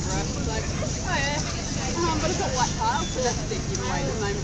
for I was like, oh yeah. Um, but I've got white tiles, so that's the big giveaway at the moment.